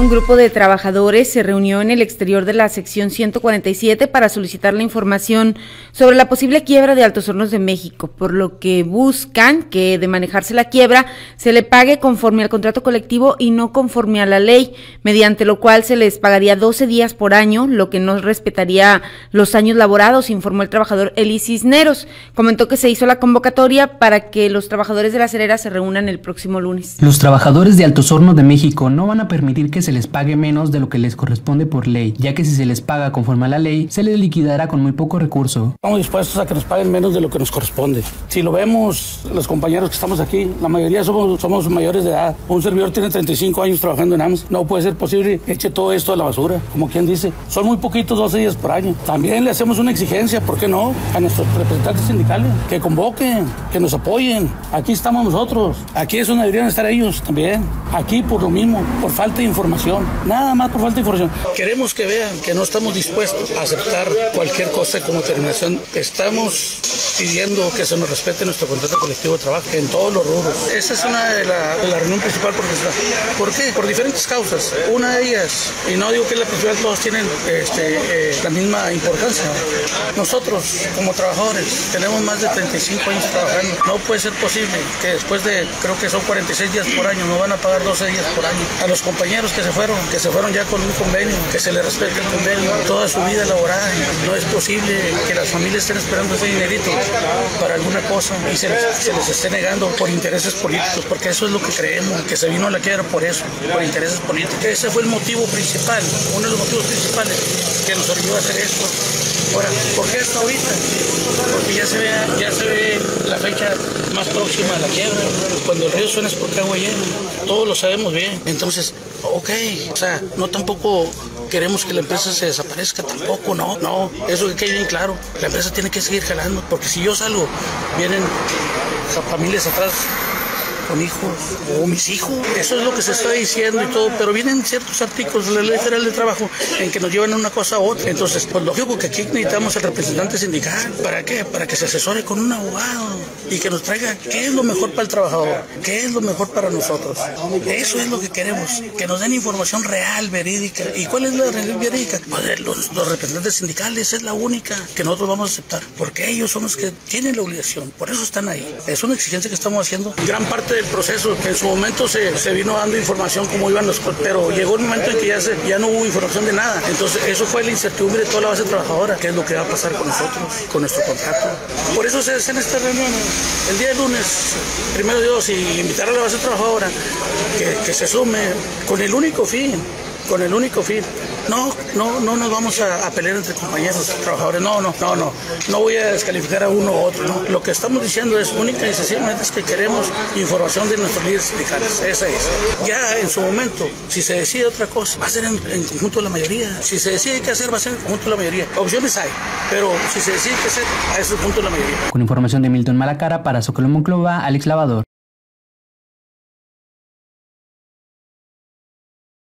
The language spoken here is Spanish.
Un grupo de trabajadores se reunió en el exterior de la sección 147 para solicitar la información sobre la posible quiebra de Altos Hornos de México, por lo que buscan que de manejarse la quiebra se le pague conforme al contrato colectivo y no conforme a la ley, mediante lo cual se les pagaría 12 días por año, lo que no respetaría los años laborados, informó el trabajador Eli Cisneros. Comentó que se hizo la convocatoria para que los trabajadores de la cerera se reúnan el próximo lunes. Los trabajadores de Altos Hornos de México no van a permitir que se se les pague menos de lo que les corresponde por ley, ya que si se les paga conforme a la ley, se les liquidará con muy poco recurso. Estamos dispuestos a que nos paguen menos de lo que nos corresponde. Si lo vemos, los compañeros que estamos aquí, la mayoría somos, somos mayores de edad. Un servidor tiene 35 años trabajando en AMS. No puede ser posible que eche todo esto a la basura, como quien dice. Son muy poquitos, 12 días por año. También le hacemos una exigencia, ¿por qué no? A nuestros representantes sindicales, que convoquen, que nos apoyen. Aquí estamos nosotros. Aquí es donde deberían estar ellos también. Aquí por lo mismo, por falta de información nada más por falta de información. Queremos que vean que no estamos dispuestos a aceptar cualquier cosa como terminación. Estamos pidiendo que se nos respete nuestro contrato colectivo de trabajo en todos los rubros. Esa es una de la, reunión principal porque ¿Por qué? Por diferentes causas. Una de ellas, y no digo que la principal, todos tienen este, eh, la misma importancia. Nosotros, como trabajadores, tenemos más de 35 años trabajando. No puede ser posible que después de, creo que son 46 días por año, no van a pagar 12 días por año. A los compañeros que se fueron, que se fueron ya con un convenio, que se les respete el convenio, toda su vida laboral. No es posible que las familias estén esperando ese dinerito para alguna cosa y se les, esté negando por intereses políticos, porque eso es lo que creemos, que se vino la quiebra por eso, por intereses políticos. Ese fue el motivo principal, uno de los motivos principales que nos ayudó a hacer esto. Ahora, ¿por qué hasta ahorita? Porque ya se ve, ya se ve la fecha más próxima a la quiebra. Cuando el río suena es porque agua llena. Todos lo sabemos bien. Entonces, ok, o sea, no tampoco queremos que la empresa se desaparezca, tampoco, no, no, eso que quede bien claro, la empresa tiene que seguir jalando, porque si yo salgo, vienen familias atrás con hijos o mis hijos. Eso es lo que se está diciendo y todo, pero vienen ciertos artículos de la Ley Federal de Trabajo en que nos llevan una cosa a otra. Entonces, pues lógico que aquí necesitamos al representante sindical. ¿Para qué? Para que se asesore con un abogado y que nos traiga qué es lo mejor para el trabajador, qué es lo mejor para nosotros. Eso es lo que queremos, que nos den información real, verídica. ¿Y cuál es la realidad verídica? Pues los, los representantes sindicales es la única que nosotros vamos a aceptar, porque ellos son los que tienen la obligación, por eso están ahí. Es una exigencia que estamos haciendo. Gran parte del proceso. En su momento se, se vino dando información cómo iban los... Pero llegó el momento en que ya, se, ya no hubo información de nada. Entonces eso fue la incertidumbre de toda la base trabajadora, qué es lo que va a pasar con nosotros, con nuestro contrato. Por eso se hacen estas reuniones. El día de lunes, primero Dios, y invitar a la base trabajadora que, que se sume con el único fin, con el único fin no, no, no nos vamos a, pelear entre compañeros trabajadores. No, no, no, no. No voy a descalificar a uno u otro. ¿no? Lo que estamos diciendo es única y sencillamente es que queremos información de nuestros líderes sindicales. Esa es. Ya en su momento, si se decide otra cosa, va a ser en, conjunto la mayoría. Si se decide qué hacer, va a ser en conjunto la mayoría. Opciones hay, pero si se decide qué hacer, a ese punto la mayoría. Con información de Milton Malacara para Socolomón Monclova, Alex Lavador.